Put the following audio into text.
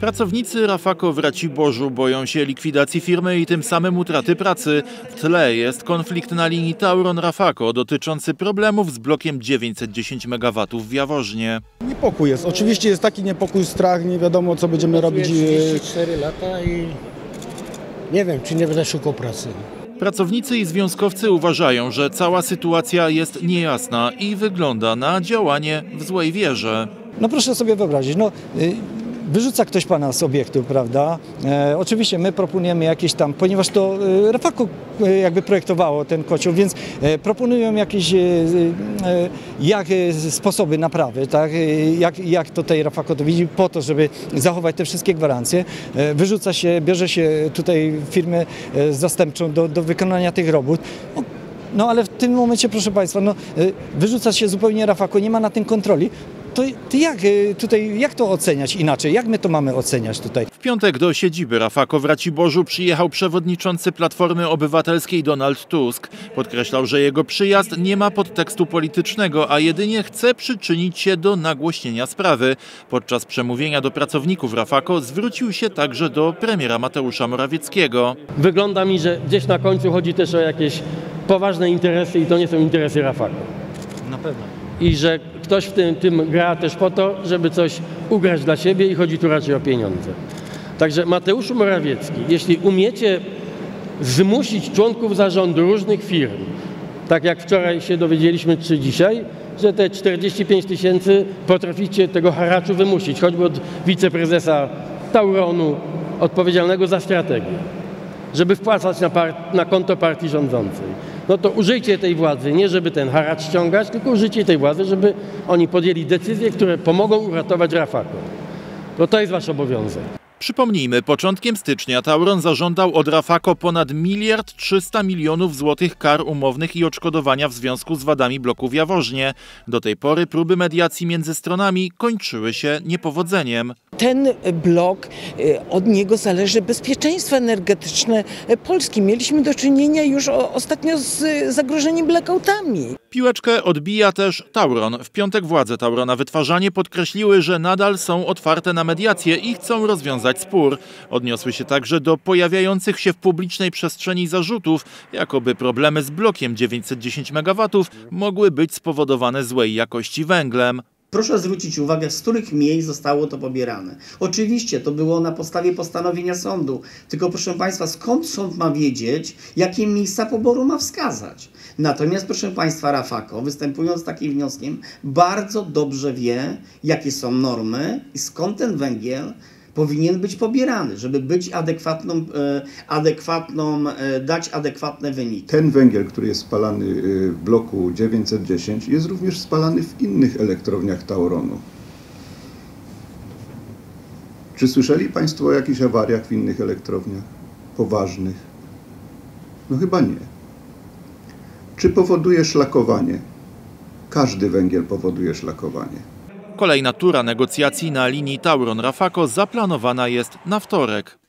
Pracownicy Rafako w Raciborzu boją się likwidacji firmy i tym samym utraty pracy. W tle jest konflikt na linii Tauron-Rafako dotyczący problemów z blokiem 910 MW w Jaworznie. Niepokój jest. Oczywiście jest taki niepokój, strach, nie wiadomo co będziemy robić. Pracuję e, 34 lata i nie wiem, czy nie będę szukał pracy. Pracownicy i związkowcy uważają, że cała sytuacja jest niejasna i wygląda na działanie w złej wierze. No proszę sobie wyobrazić, no y, wyrzuca ktoś pana z obiektu, prawda? E, oczywiście my proponujemy jakieś tam, ponieważ to e, Rafako e, jakby projektowało ten kocioł, więc e, proponują jakieś e, e, jak, e, sposoby naprawy, tak? E, Jak, jak tutaj Rafako to widzi, po to, żeby zachować te wszystkie gwarancje. E, wyrzuca się, bierze się tutaj firmę e, zastępczą do, do wykonania tych robót. O, no ale w tym momencie, proszę Państwa, no, y, wyrzuca się zupełnie Rafako, nie ma na tym kontroli. To, to jak y, tutaj, jak to oceniać inaczej? Jak my to mamy oceniać tutaj? W piątek do siedziby Rafako w Raciborzu przyjechał przewodniczący Platformy Obywatelskiej Donald Tusk. Podkreślał, że jego przyjazd nie ma podtekstu politycznego, a jedynie chce przyczynić się do nagłośnienia sprawy. Podczas przemówienia do pracowników Rafako zwrócił się także do premiera Mateusza Morawieckiego. Wygląda mi, że gdzieś na końcu chodzi też o jakieś poważne interesy i to nie są interesy Rafako. Na pewno. I że ktoś w tym, tym gra też po to, żeby coś ugrać dla siebie i chodzi tu raczej o pieniądze. Także Mateuszu Morawiecki, jeśli umiecie zmusić członków zarządu różnych firm, tak jak wczoraj się dowiedzieliśmy, czy dzisiaj, że te 45 tysięcy potraficie tego haraczu wymusić, choćby od wiceprezesa Tauronu, odpowiedzialnego za strategię, żeby wpłacać na, na konto partii rządzącej. No to użyjcie tej władzy, nie żeby ten haracz ściągać, tylko użyjcie tej władzy, żeby oni podjęli decyzje, które pomogą uratować Rafako. To to jest wasz obowiązek. Przypomnijmy, początkiem stycznia Tauron zażądał od Rafako ponad miliard 300 milionów złotych kar umownych i odszkodowania w związku z wadami bloku w Jaworznie. Do tej pory próby mediacji między stronami kończyły się niepowodzeniem. ten blok, y, od niego zależy bezpieczeństwo energetyczne Polski. Mieliśmy do czynienia już ostatnio z y, zagrożeniem blackoutami. Piłeczkę odbija też Tauron. W piątek władze Taurona Wytwarzanie podkreśliły, że nadal są otwarte na mediacje i chcą rozwiązać spór. Odniosły się także do pojawiających się w publicznej przestrzeni zarzutów, jakoby problemy z blokiem 910 MW mogły być spowodowane złej jakości węglem. Proszę zwrócić uwagę, z których miejsc zostało to pobierane. Oczywiście to było na podstawie postanowienia sądu, tylko proszę Państwa, skąd sąd ma wiedzieć, jakie miejsca poboru ma wskazać? Natomiast proszę Państwa, Rafako, występując z takim wnioskiem, bardzo dobrze wie, jakie są normy i skąd ten węgiel powinien być pobierany, żeby być adekwatną, e, adekwatną e, dać adekwatne wyniki. Ten węgiel, który jest spalany y, w bloku 910 jest również spalany w innych elektrowniach Tauronu. Czy słyszeli Państwo o jakichś awariach w innych elektrowniach? Poważnych? No chyba nie. Czy powoduje szlakowanie? Każdy węgiel powoduje szlakowanie. Kolejna tura negocjacji na linii Tauron-Rafako zaplanowana jest na wtorek.